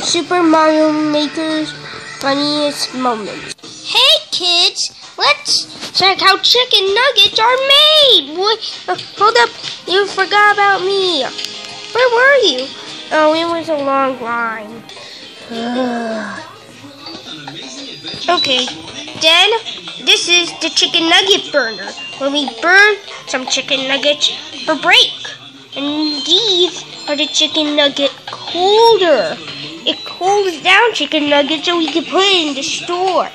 Super Mario Maker's funniest moments. Hey kids, let's check how chicken nuggets are made. What? Uh, hold up, you forgot about me. Where were you? Oh, it was a long line. okay, then this is the chicken nugget burner where we burn some chicken nuggets for break. And these are the chicken nugget holder. It cools down chicken nuggets so we can put it in the store.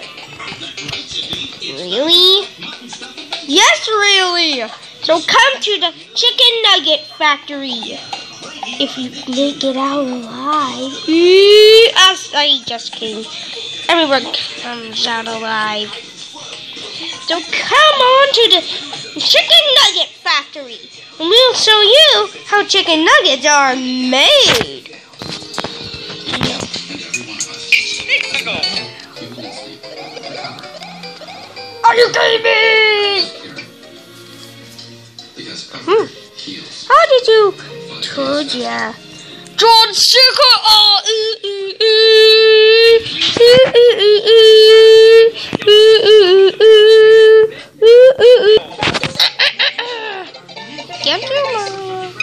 Really? Yes, really. So come to the chicken nugget factory. If you make it out alive. Yes, I just came. Everyone comes out alive. So come on to the chicken nugget factory. And we'll show you how chicken nuggets are made. Are you kidding me? Hmm. How did you? Told ya. John Sugar. Oh, ooh, ooh, ooh. Ooh, ooh, ooh, ooh. Ooh, ooh, ooh, ooh. Ooh, ooh, your mom.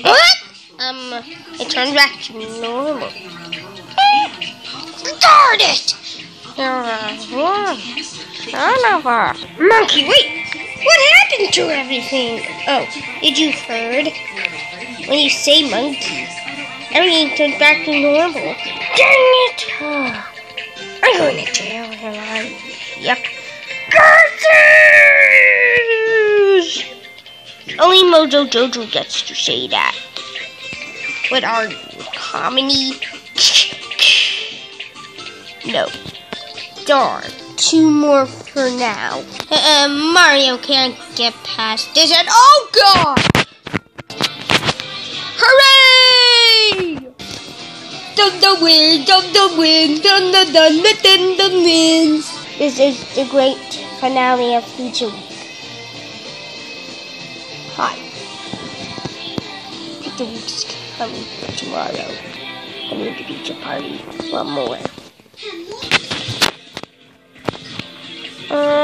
What? Um, it turned back to normal. Darn it! Monkey, wait! What happened to everything? Oh, did you heard? When you say monkey, everything turns back to normal. Dang it! Oh, I'm going to jail, am? Yep. Curses! Only Mojo Jojo gets to say that. What are you, comedy? no. Darn. Two more for now. Uh, Mario can't get past this and oh god! Hooray! Dum dum win, dum dum win, dum dum dum dum dum dum wins. This is the great finale of Future Week. Hi. Future Week's coming tomorrow. I need to Pizza Party. One more. Uh,